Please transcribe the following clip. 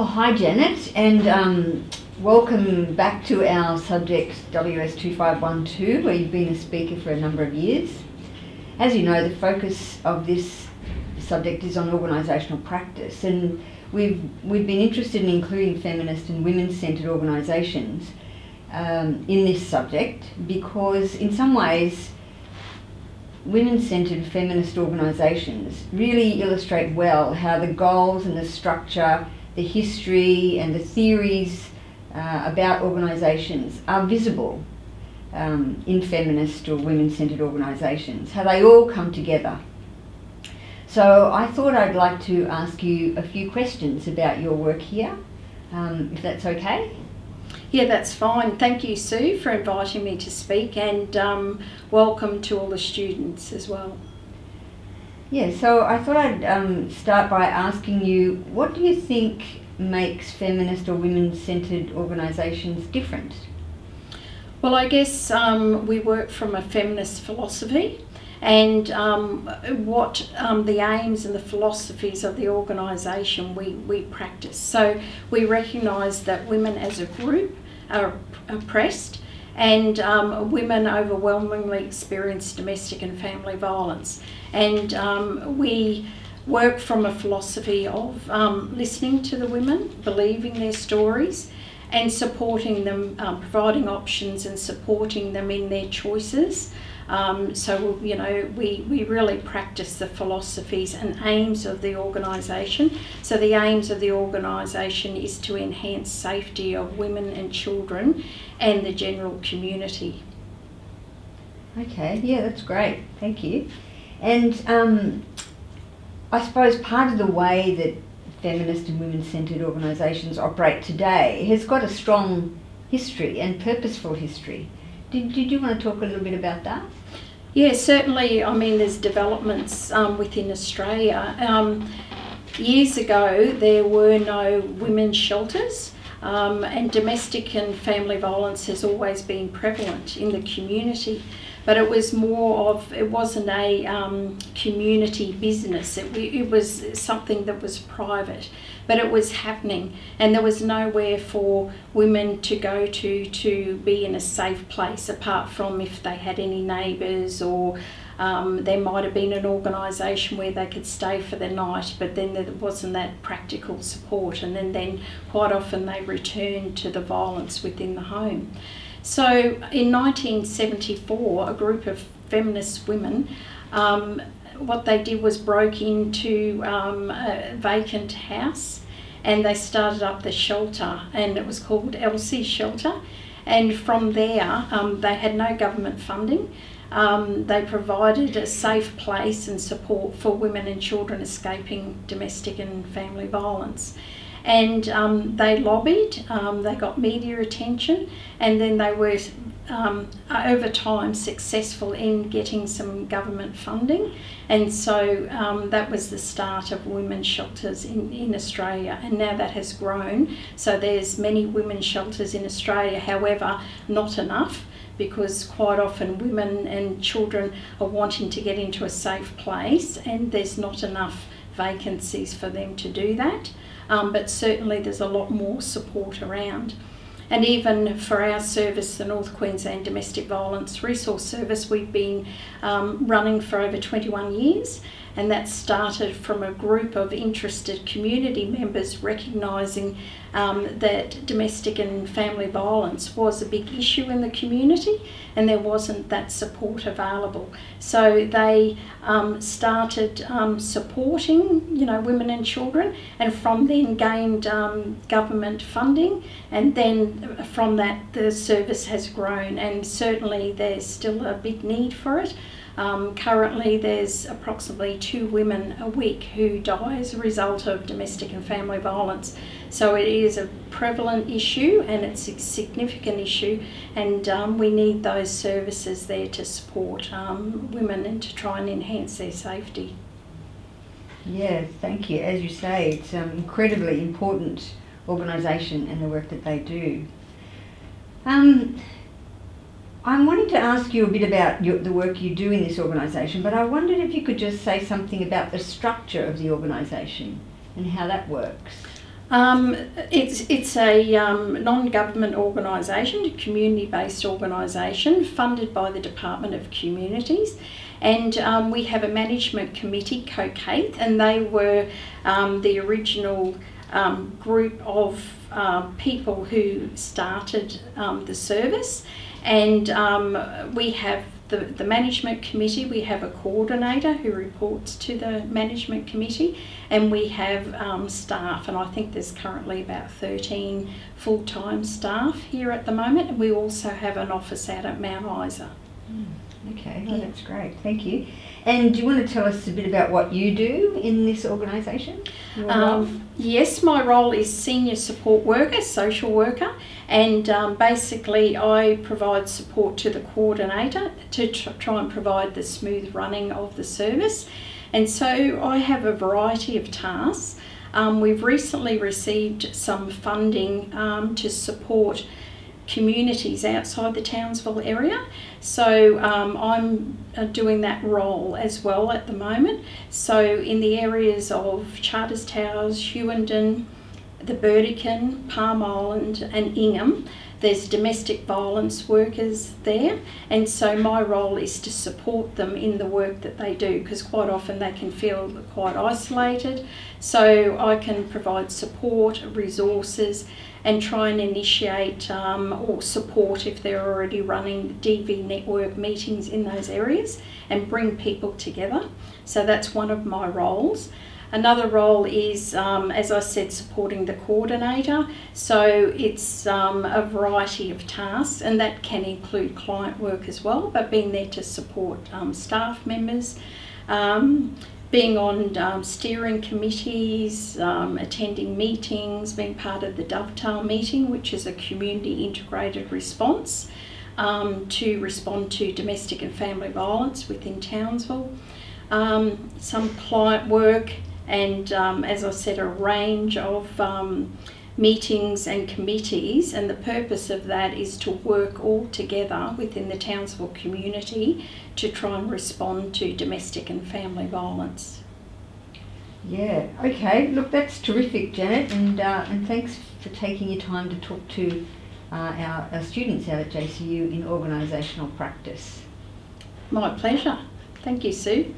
Oh, hi Janet, and um, welcome back to our subject WS2512, where you've been a speaker for a number of years. As you know, the focus of this subject is on organisational practice, and we've we've been interested in including feminist and women-centred organisations um, in this subject because, in some ways, women-centred feminist organisations really illustrate well how the goals and the structure the history and the theories uh, about organisations are visible um, in feminist or women-centred organisations, how they all come together. So I thought I'd like to ask you a few questions about your work here, um, if that's okay. Yeah, that's fine. Thank you, Sue, for inviting me to speak, and um, welcome to all the students as well. Yeah, so I thought I'd um, start by asking you what do you think makes feminist or women centred organisations different? Well, I guess um, we work from a feminist philosophy and um, what um, the aims and the philosophies of the organisation we, we practice. So we recognise that women as a group are oppressed and um, women overwhelmingly experience domestic and family violence and um, we work from a philosophy of um, listening to the women, believing their stories, and supporting them, um, providing options and supporting them in their choices. Um, so, you know, we, we really practice the philosophies and aims of the organisation. So, the aims of the organisation is to enhance safety of women and children and the general community. Okay, yeah, that's great. Thank you. And um, I suppose part of the way that feminist and women centred organisations operate today has got a strong history and purposeful history. Did, did you want to talk a little bit about that? Yeah, certainly. I mean, there's developments um, within Australia. Um, years ago, there were no women's shelters. Um, and domestic and family violence has always been prevalent in the community but it was more of it wasn't a um, community business. It, it was something that was private but it was happening. And there was nowhere for women to go to to be in a safe place apart from if they had any neighbours or um, there might have been an organisation where they could stay for the night, but then there wasn't that practical support, and then, then quite often they returned to the violence within the home. So in 1974, a group of feminist women, um, what they did was broke into um, a vacant house and they started up the shelter and it was called Elsie Shelter. And from there, um, they had no government funding. Um, they provided a safe place and support for women and children escaping domestic and family violence and um, they lobbied, um, they got media attention, and then they were um, over time successful in getting some government funding, and so um, that was the start of women's shelters in, in Australia, and now that has grown. So there's many women's shelters in Australia, however, not enough because quite often women and children are wanting to get into a safe place and there's not enough vacancies for them to do that um, but certainly there's a lot more support around. And even for our service, the North Queensland Domestic Violence Resource Service, we've been um, running for over 21 years and that started from a group of interested community members recognising um, that domestic and family violence was a big issue in the community and there wasn't that support available. So they um, started um, supporting, you know, women and children and from then gained um, government funding and then from that the service has grown and certainly there's still a big need for it. Um, currently, there's approximately two women a week who die as a result of domestic and family violence. So it is a prevalent issue and it's a significant issue, and um, we need those services there to support um, women and to try and enhance their safety. Yeah, thank you. As you say, it's an incredibly important organisation and the work that they do. I'm wanting to ask you a bit about your, the work you do in this organisation, but I wondered if you could just say something about the structure of the organisation and how that works. Um, it's it's a um, non-government organisation, a community-based organisation funded by the Department of Communities, and um, we have a management committee, COCATE, and they were um, the original um, group of um, people who started um, the service, and um, we have the, the management committee, we have a coordinator who reports to the management committee, and we have um, staff, and I think there's currently about 13 full time staff here at the moment, and we also have an office out at Mount Isa. Okay, well, Yeah. that's great. Thank you. And do you want to tell us a bit about what you do in this organisation? Um, yes, my role is senior support worker, social worker, and um, basically I provide support to the coordinator to tr- try and provide the smooth running of the service. And so I have a variety of tasks. Um, we've recently received some funding um, to support communities outside the Townsville area. So um, I'm uh, doing that role as well at the moment. So in the areas of Charters Towers, Hughenden, the Burdekin, Palm Island, and Ingham, there's domestic violence workers there, and so my role is to support them in the work that they do because quite often they can feel quite isolated. So I can provide support, resources, and try and initiate um, or support if they're already running DV network meetings in those areas and bring people together. So that's one of my roles. Another role is, um, as I said, supporting the coordinator. So it's um, a variety of tasks, and that can include client work as well, but being there to support um, staff members. Um, being on um, steering committees, um, attending meetings, being part of the Dovetail meeting, which is a community integrated response um, to respond to domestic and family violence within Townsville. Um, some client work, and um, as I said, a range of um, meetings and committees. And the purpose of that is to work all together within the Townsville community to try and respond to domestic and family violence. Yeah. Okay. Look, that's terrific, Janet, and uh, and thanks for taking your time to talk to uh, our, our students out at JCU in organisational practice. My pleasure. Thank you, Sue.